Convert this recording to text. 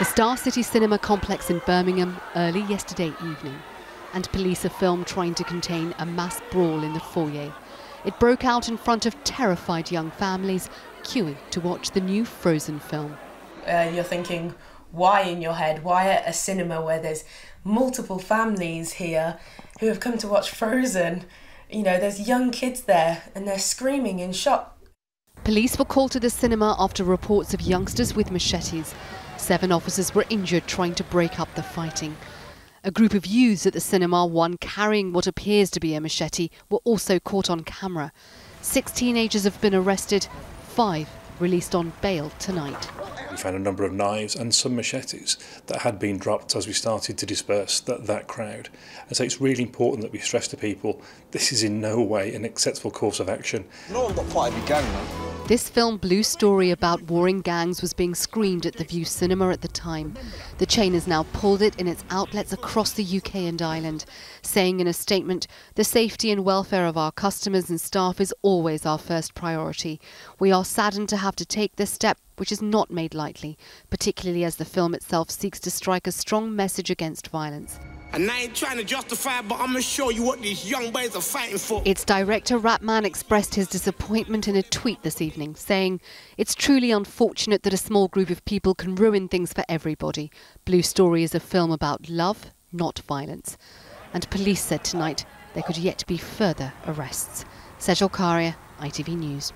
The Star City Cinema complex in Birmingham early yesterday evening, and police are filmed trying to contain a mass brawl in the foyer. It broke out in front of terrified young families queuing to watch the new Frozen film. Uh, you're thinking, why in your head? Why at a cinema where there's multiple families here who have come to watch Frozen? You know, there's young kids there and they're screaming in shock. Police were called to the cinema after reports of youngsters with machetes. Seven officers were injured trying to break up the fighting. A group of youths at the cinema, one carrying what appears to be a machete, were also caught on camera. Six teenagers have been arrested, five released on bail tonight. We found a number of knives and some machetes that had been dropped as we started to disperse that, that crowd. And so it's really important that we stress to people this is in no way an acceptable course of action. No one got part of the gang, man. This film, Blue Story, about warring gangs was being screened at the Vue Cinema at the time. The chain has now pulled it in its outlets across the UK and Ireland, saying in a statement, the safety and welfare of our customers and staff is always our first priority. We are saddened to have to take this step, which is not made lightly, particularly as the film itself seeks to strike a strong message against violence. And I ain't trying to justify, but I'm gonna show you what these young boys are fighting for. Its director Rapman expressed his disappointment in a tweet this evening, saying, It's truly unfortunate that a small group of people can ruin things for everybody. Blue Story is a film about love, not violence. And police said tonight there could yet be further arrests. Sejal Karia, ITV News.